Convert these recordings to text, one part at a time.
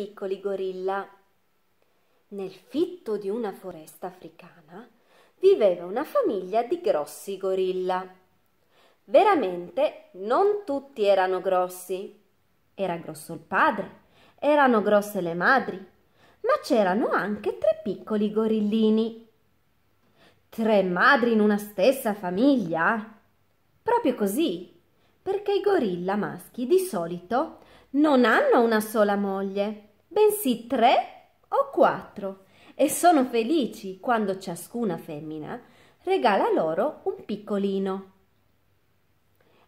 piccoli gorilla. Nel fitto di una foresta africana viveva una famiglia di grossi gorilla. Veramente non tutti erano grossi. Era grosso il padre, erano grosse le madri, ma c'erano anche tre piccoli gorillini. Tre madri in una stessa famiglia? Proprio così, perché i gorilla maschi di solito non hanno una sola moglie, bensì tre o quattro e sono felici quando ciascuna femmina regala loro un piccolino.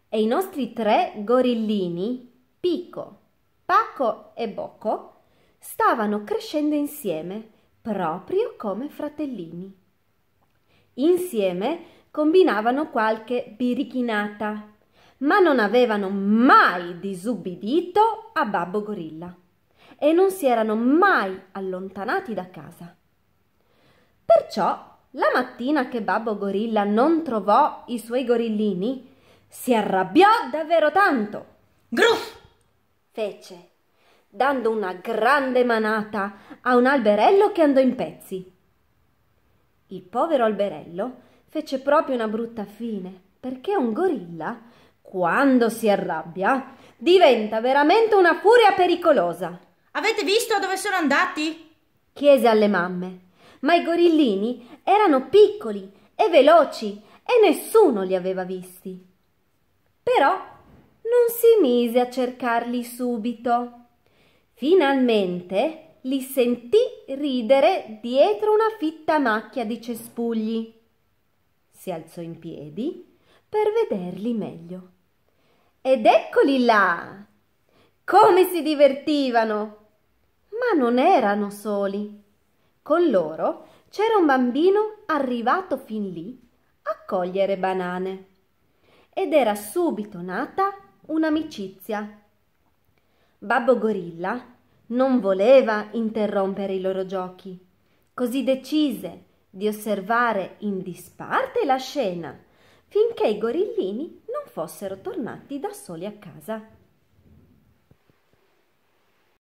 E i nostri tre gorillini, Pico, Paco e Bocco, stavano crescendo insieme, proprio come fratellini. Insieme combinavano qualche birichinata ma non avevano mai disubbidito a Babbo Gorilla e non si erano mai allontanati da casa. Perciò, la mattina che Babbo Gorilla non trovò i suoi gorillini, si arrabbiò davvero tanto. Gruff! fece, dando una grande manata a un alberello che andò in pezzi. Il povero alberello fece proprio una brutta fine, perché un gorilla quando si arrabbia, diventa veramente una furia pericolosa. Avete visto dove sono andati? chiese alle mamme. Ma i gorillini erano piccoli e veloci e nessuno li aveva visti. Però non si mise a cercarli subito. Finalmente li sentì ridere dietro una fitta macchia di cespugli. Si alzò in piedi per vederli meglio. Ed eccoli là! Come si divertivano! Ma non erano soli. Con loro c'era un bambino arrivato fin lì a cogliere banane. Ed era subito nata un'amicizia. Babbo Gorilla non voleva interrompere i loro giochi, così decise di osservare in disparte la scena finché i gorillini non fossero tornati da soli a casa.